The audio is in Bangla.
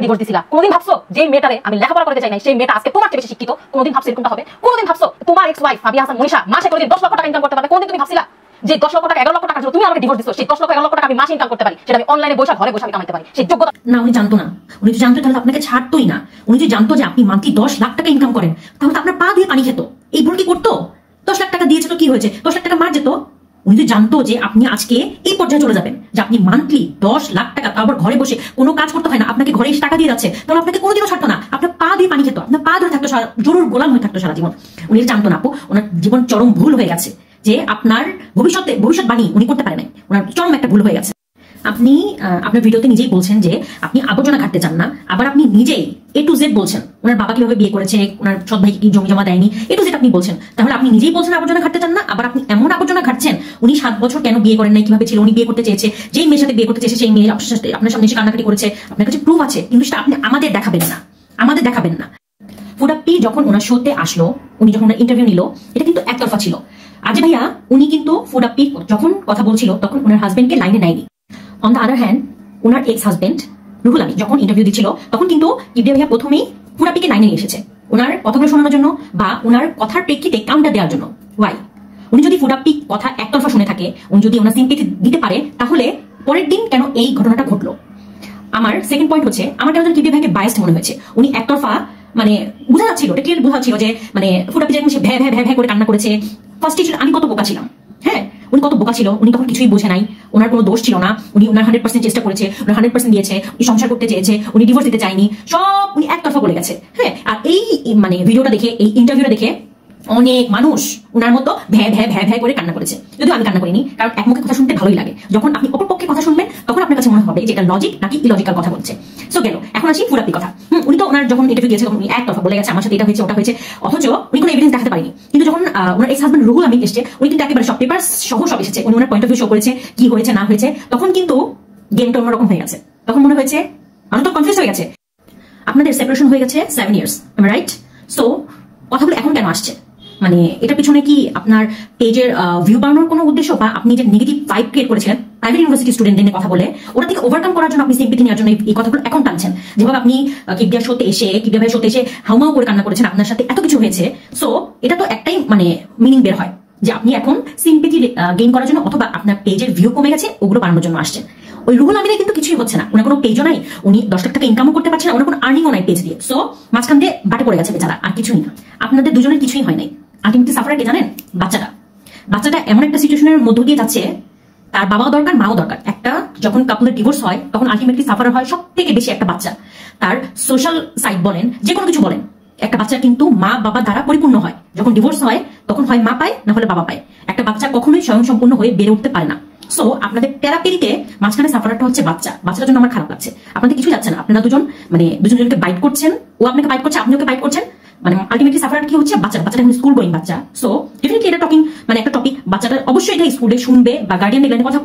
একটা ডিভোর্স দিছিলা। কোনোদিন ভাবছ যে মেয়েটারে আমি লেখাপড়া করতে চাই না সেই মেয়েটা আজকে তোমার চেয়ে বেশি শিক্ষিত? কোনোদিন ভাবছ এরকমটা হবে? কোনোদিন ভাবছ তোমার এক্স ওয়াইফ ফাবিয়া হাসান, মনীষা, মাসে কোনোদিন দশ লক্ষ টাকা ইনকাম করতে পারবে? কোনোদিন তুমি ভাবছিলা যে দশ লক্ষ টাকা, এগারো লক্ষ টাকা তুমি আমাকে ডিভোর্স দিচ্ছ সেই দশ লক্ষ, এগারো লক্ষ টাকা আমি মাসে ইনকাম করতে পারি, সেটা আমি অনলাইনে বসে, ঘরে বসে আমি কামাতে পারি। সেই যোগ্যতা না, উনি জানতো না। উনি যদি জানতো, তাহলে আপনাকে ছাড়তোই না। উনি যদি জানতো যে আপনি মান্থলি দশ লাখ টাকা ইনকাম করেন, তাহলে তো আপনার পা দিয়ে পানি খেত। এই ভুল কি করতো? দশ লাখ টাকা দিয়েছে তো কি হয়েছে? দশ লাখ টাকা মার যেত? উনি যদি জানতো যে আপনি আজকে এই পর্যায়ে চলে যাবেন, যে আপনি মান্থলি দশ লাখ টাকা আবার ঘরে বসে কোনো কাজ করতে হয় না, আপনাকে ঘরে এসে টাকা দিয়ে যাচ্ছে, তাহলে আপনাকে কোনোদিনও ছাড়তো না। আপনার পা দিয়ে পানি খেত, আপনার পা ধরে থাকতো জরুর গোলাম হয়ে থাকতো সারা জীবন। উনি জানতো না, আপু, ওনার জীবন চরম ভুল হয়ে গেছে, যে আপনার ভবিষ্যতে ভবিষ্যৎ ভবিষ্যৎবাণী উনি করতে পারে নাই, ওনার চরম একটা ভুল হয়ে গেছে। আপনি আপনার ভিডিওতে নিজেই বলছেন যে আপনি আবর্জনা ঘাটতে চান না, আবার আপনি নিজেই এ টু জেড বলছেন, ওনার বাবা কীভাবে বিয়ে করেছে, ওনার সৎ ভাইকে কি জমি জমা দেয়নি এ টু জেড আপনি বলছেন। তাহলে আপনি নিজেই বলছেন আবর্জনা ঘাটতে চান না? আবার আপনি এমন আবর্জনা ঘাটছেন উনি সাত বছর কেন বিয়ে করেন নাই, কীভাবে ছিল, উনি বিয়ে করতে চেয়েছে, যেই মেয়ের সাথে বিয়ে করতে চেয়েছে, সেই মেয়ে আপনার সামনে এসে কান্নাকাটি করেছে, আপনার কাছে প্রুফ আছে, কিন্তু সেটা আপনি আমাদের দেখাবেন না। আমাদের দেখাবেন না। ফুডাপ্পি যখন ওনার শোতে আসলো, উনি যখন ইন্টারভিউ নিল, এটা কিন্তু একতরফা ছিল। আজ ভাইয়া, উনি কিন্তু ফুডাপ্পি যখন কথা বলছিল, তখন ওনার হাজবেন্ডকে লাইনে নেয়নি। অন দ্য আদার হ্যান্ড ওনার এক্স হাজবেন্ড রুহুল আলী যখন ইন্টারভিউ দিচ্ছিল, তখন কিন্তু ইবরিয়া ভাইয়া প্রথমেই ফুডাপ্পিকে লাইনে নিয়ে এসেছে। ওনার কথাগুলো শোনানোর জন্য বা ওনার কথার প্রেক্ষিতে কাউন্টার দেওয়ার জন্য। ওয়াই উনি যদি ফুডাপ্পি কথা একতরফা শুনে থাকে, উনি যদি ওনার সিম্পিতি দিতে পারে, তাহলে পরের দিন কেন এই ঘটনাটা ঘটলো? আমার সেকেন্ড পয়েন্ট হচ্ছে, আমার কেন কিবি ভাইকে বায়াস্ট মনে হয়েছে। উনি একতরফা মানে বোঝা যাচ্ছিল এটা ক্লিয়ার বোঝা যাচ্ছিল যে মানে ফুটাপি যেরকম সে ভ্যা ভ্যা ভ্যা করে কান্না করেছে। ফার্স্টে আমি কত বোকা ছিলাম। হ্যাঁ? উনি কত বোকা ছিল, উনি তখন কিছুই বোঝে নাই। ওনার কোনো দোষ ছিল না। উনি ওনার হান্ড্রেড পার্সেন্ট চেষ্টা করেছে ওনার হান্ড্রেড পার্সেন্ট দিয়েছে, উনি সংসার করতে চেয়েছে, উনি ডিভোর্স দিতে চায়নি, সব উনি একতরফা বলে গেছে। হ্যাঁ আর এই মানে ভিডিওটা দেখে, এই ইন্টারভিউটা দেখে অনেক মানুষ ওনার মতো ভ্যা ভ্যা ভ্যা ভ্যা করে কান্না করেছে। যদিও আমি কান্না করিনি, কারণ এক মুখে কথা শুনতে ভালোই লাগে। যখন আপনি অপর পক্ষে কথা শুনবেন, তখন আপনার কাছে মনে হবে যে এটা লজিক নাকি ইলজিক্যাল কথা বলছে। সো গেল, এখন আসি ফুরাপি কথা। উনি তো ওনার যখন ইন্টারভিউ দিয়েছে, তখন উনি এক কথা বলে গেছে, আমার সাথে এটা হয়েছে, ওটা হয়েছে। অথচ উনি কোনো এভিডেন্স দেখাতে পারেনি। কিন্তু যখন ওনার এক্স হাজবেন্ড রুহুল আমিন এসছে, উনি কিন্তু একেবারে সব পেপার সহ সব এসেছে। উনি ওনার পয়েন্ট অফ ভিউ শো করেছে, কি হয়েছে, না হয়েছে, তখন কিন্তু গেমটা অন্যরকম হয়ে গেছে। তখন মনে হয়েছে আমি তো কনফিউজ হয়ে গেছে। আপনাদের সেপারেশন হয়ে গেছে সেভেন ইয়ার্স রাইট সো কথাগুলো এখন কেন আসছে? মানে এটার পিছনে কি আপনার পেজের ভিউ বাড়ানোর কোনো উদ্দেশ্য বা আপনি যে নেগেটিভ ভাইব ক্রিয়েট করেছিলেন প্রাইভেট ইউনিভার্সিটি স্টুডেন্টদের নিয়ে কথা বলে ওটা থেকে ওভারকাম করার জন্য আপনি সিম্পিতি নেওয়ার জন্য এই- কথাগুলো এখন টানছেন। যেভাবে আপনি কিবিয়া শোতে এসে কিবিয়া ভাই শোতে এসে হাউমাউ করে কান্না করেছেন, আপনার সাথে এত কিছু হয়েছে। সো এটা তো একটাই মানে মিনিং বের হয়, যে আপনি এখন সিম্পিতি গেইন করার জন্য অথবা আপনার পেজের ভিউ কমে গেছে, ওগুলো বাড়ানোর জন্য আসছেন। ওই রুহুল আমিনের কিন্তু কিছুই হচ্ছে না। ওনার কোনো পেজও নাই, উনি দশ লাখ টাকা ইনকামও করতে পারছেন ওনার কোনো আর্নিংও নাই পেজ দিয়ে। সো মাঝখান দিয়ে বাটে পড়ে গেছে বেচারা, আর কিছুই না। আপনাদের দুজনের কিছুই হয় নাই। আলটিমেটলি সাফার কে জানেন? বাচ্চাটা। বাচ্চাটা এমন একটা সিচুয়েশনের মধ্য দিয়ে যাচ্ছে তার বাবাও দরকার, মাও দরকার। একটা, যখন কাপলের ডিভোর্স হয়, তখন আলটিমেটলি সাফার হয় সব থেকে বেশি একটা বাচ্চা। তার সোশ্যাল সাইড বলেন যে কোনো কিছু বলেন, একটা বাচ্চা কিন্তু মা, বাবা দ্বারা পরিপূর্ণ হয়। যখন ডিভোর্স হয়, তখন হয় মা পায়, না হলে বাবা পায়। একটা বাচ্চা কখনোই স্বয়ং সম্পূর্ণ হয়ে বেড়ে উঠতে পারে না। সো আপনাদের টেরাপেরিতে মাঝখানে সাফারটা হচ্ছে বাচ্চা। বাচ্চাটার জন্য আমার খারাপ লাগছে। আপনাদের কিছু যাচ্ছে না। আপনারা দুজন মানে দুজন জনকে বাইট করছেন, ও আপনাকে বাইট করছে আপনি ওকে বাইট করছেন। মানে আলটিমেটলি সাফার কি হচ্ছে? বাচ্চা বাচ্চাটা স্কুল গোয়িং বাচ্চা। সো ডেফিনেটলি এটা টপিং মানে একটা বাচ্চাটা অবশ্যই এটা স্কুলে শুনবে বা গার্ডিয়ান দেখলে কথা